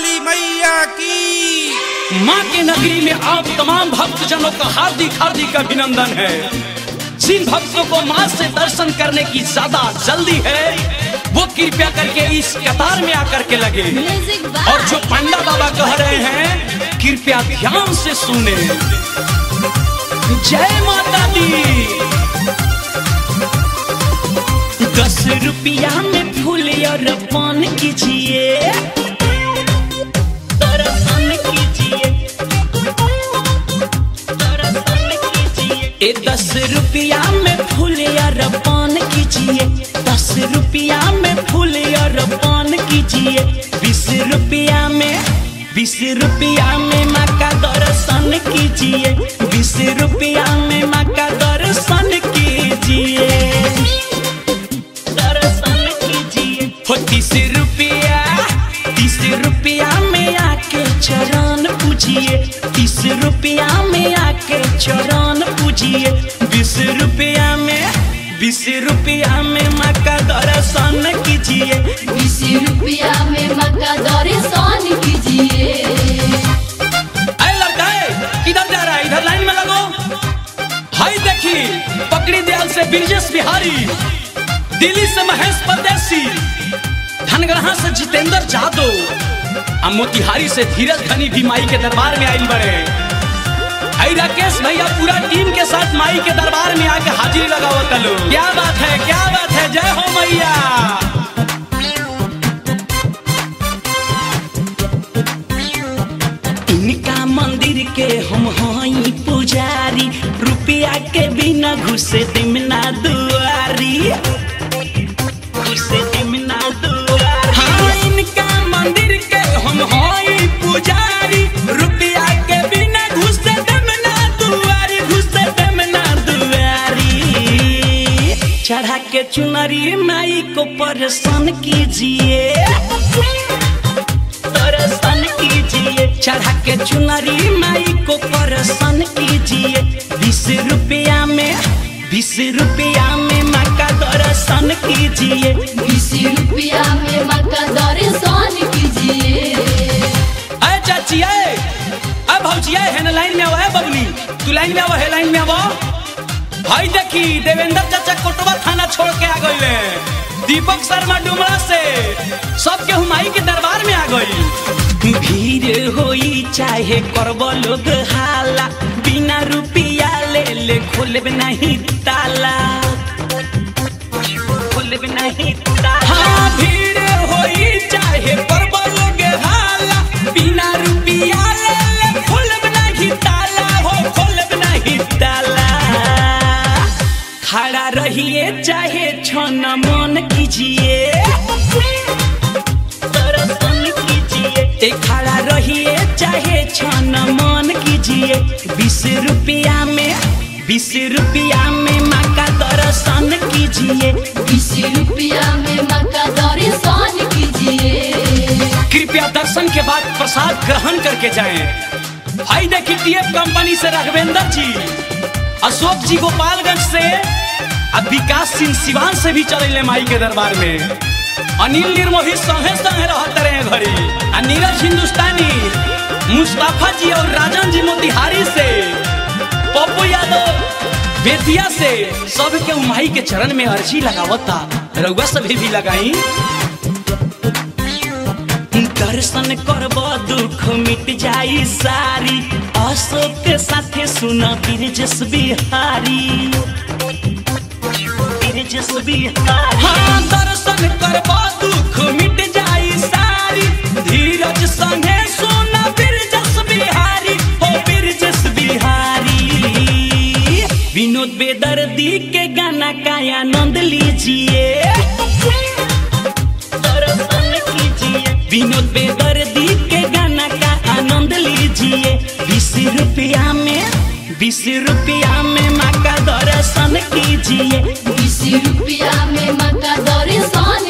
वाली मैया की। माँ के नगरी में आप तमाम भक्तजनों का हार्दिक हार्दिक अभिनंदन है। जिन भक्तों को माँ से दर्शन करने की ज़्यादा जल्दी है वो कृपया करके इस कतार में आकर के लगे। और जो पंडा बाबा कह रहे हैं कृपया ध्यान से सुने। जय माता दी। दस रुपया में फूल और पान कीजिए। दस रुपया में फूल और पान कीजिए। दस रुपया में फूल और पान कीजिए। बीस रुपया में, बीस रुपया में माँ का दर्शन कीजिए। बीस रुपया में माँ का दर्शन कीजिए। दर्शन कीजिए। तीस रुपया तीस रुपया में आके चरण पूजिए तीस रुपया में आके चरण पूजिए। बीस रुपया में बीस रुपया में माँ का दर्शन कीजिए। बीस रुपया में मक्का दर्शन कीजिए। किधर जा रहा है? इधर लाइन में लगो। हाय देखी पकड़ी दयाल से ब्रिजेश बिहारी। दिल्ली से महेश परदेसी। धनगढ़ा से जितेंद्र जादव। आ मोतिहारी से धीरज धनी भी माई के दरबार में आइल बड़े। आई राकेश भैया, पूरा टीम के साथ माई के दरबार में आके हाजिरी लगावत लो क्या बात है, क्या बात है, जय हो मैया। इनका मंदिर के हम हई पुजारी, रुपया के बिना घुसे दिमना दुआरी चुनरी माई को परेशान कीजिए। दर्शन कीजिए। चढ़ा के चुनरी माई को परेशान कीजिए। बीस रुपया में बीस रुपया में माँ का दर्शन कीजिए। बीस रुपया में मक्का दर्शन कीजिए। अरे चाची अरे अब भौजी है ना लाइन में आवा है बबली? तू लाइन में आवा है लाइन में आवा? भाई देखी देवेंद्र चाचा कोटवा गए दीपक शर्मा डुमरा से सबके हुमाई के दरबार में आ गई भीड़ होई चाहे करब लोग हाला, बिना रुपया ले ले खोलब नहीं ताला। खोलब नहीं ताला। रहिए चाहे छन मन कीजिए। खड़ा रहिए चाहे छन मन कीजिए। बीस रुपया में बीस रुपया में माँ का दर्शन कीजिए। बीस रुपया में मक्का दर्शन कीजिए। कृपया दर्शन के बाद प्रसाद ग्रहण करके जाएँ। भाई देखी टीएफ कंपनी से राघवेंद्र जी अशोक जी गोपालगंज से अब विकास सिंह सिवान से भी चले माई के दरबार में। अनिल निर्मोही संगे संगे रहते रहे घड़ी। आ नीरज हिंदुस्तानी, मुस्ताफा जी और राजन जी मोतिहारी से, पप्पू यादव बेतिया से सब के माई के चरण में अर्जी लगावता, रउआ सभी भी लगाई। दर्शन करब, दुख मिट जाई सारी। अशोक के साथे सुन ब्रिजेश बिहारी। बिहारी हाँ दर्शन करब दुख मिट जाई सारी। धीरज संगे सुन ब्रिजेश बिहारी। हो ब्रिजेश बिहारी। विनोद बेदर्दी के गाना का आनंद लीजिए। दर्शन कीजिए। विनोद बेदर्दी के गाना का आनंद लीजिए। बीस रुपया में बीस रुपया में माँ का दर्शन कीजिए। अस्सी रुपया में मक्का दौरे सोने